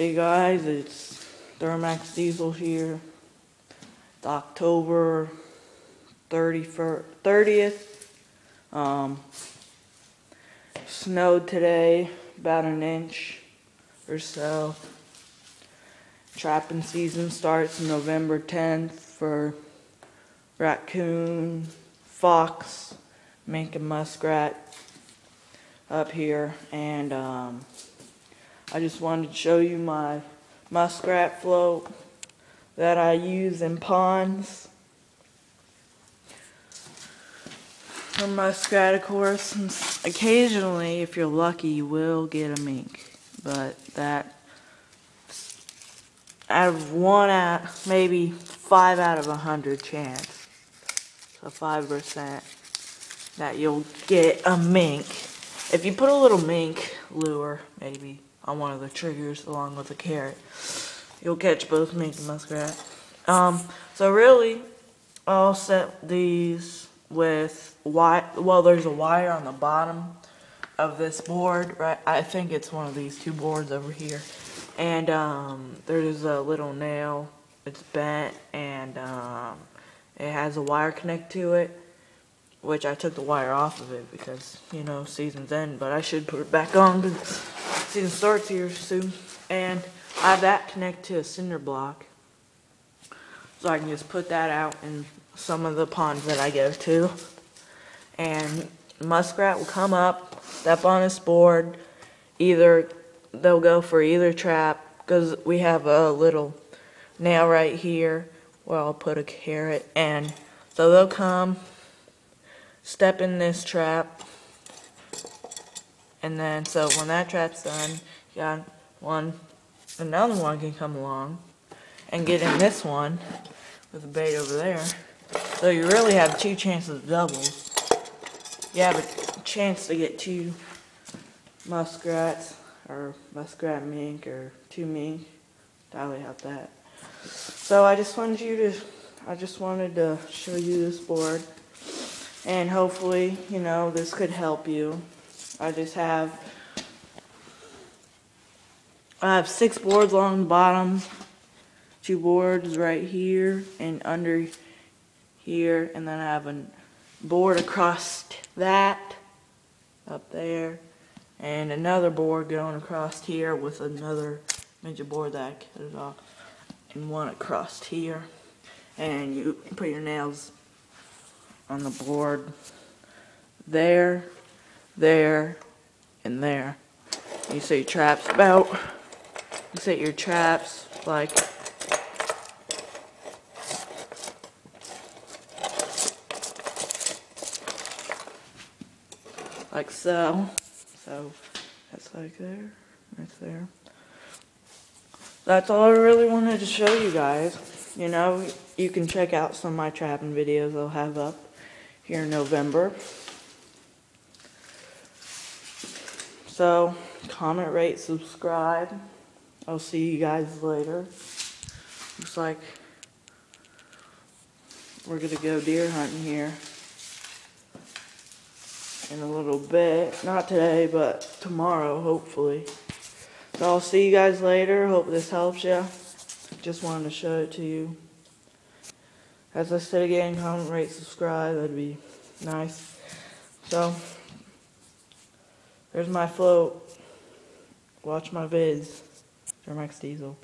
Hey guys, it's Duramax Diesel here. It's October 31st, 30th. Um, snowed today, about an inch or so. Trapping season starts November 10th for raccoon, fox, mink, and muskrat up here. And um, I just wanted to show you my muskrat float that I use in ponds. For muskrat, of course, occasionally, if you're lucky, you will get a mink. But that, out of one out, maybe five out of a hundred chance, so five percent, that you'll get a mink. If you put a little mink lure, maybe, on one of the triggers along with a carrot, you'll catch both mink and muskrat. Um, so really, I'll set these with wire. Well, there's a wire on the bottom of this board, right? I think it's one of these two boards over here. And um, there's a little nail. It's bent, and um, it has a wire connect to it. Which I took the wire off of it because, you know, season's end. But I should put it back on because season starts here soon. And I have that connect to a cinder block. So I can just put that out in some of the ponds that I go to. And muskrat will come up, step on this board. Either they'll go for either trap because we have a little nail right here where I'll put a carrot. And so they'll come, step in this trap. And then, so when that trap's done, you got one, another one can come along and get in this one with the bait over there. So you really have two chances of doubles. You have a chance to get two muskrats or muskrat mink or two mink. Dolly have that. So I just wanted you to, I just wanted to show you this board. And hopefully, you know, this could help you. I just have, I have six boards along the bottom, two boards right here and under here, and then I have a board across that up there, and another board going across here with another midget board that I cut it off, and one across here. And you put your nails on the board there, there, and there. You set your traps about, you set your traps like like so. So that's like there, right there. That's all I really wanted to show you guys. You know, you can check out some of my trapping videos I'll have up here in November. So, comment, rate, subscribe. I'll see you guys later. Looks like we're gonna go deer hunting here in a little bit. Not today, but tomorrow, hopefully. So I'll see you guys later. Hope this helps you. Just wanted to show it to you. As I said again, comment, rate, subscribe. That'd be nice. So, there's my float. Watch my vids. Duramax Diesel.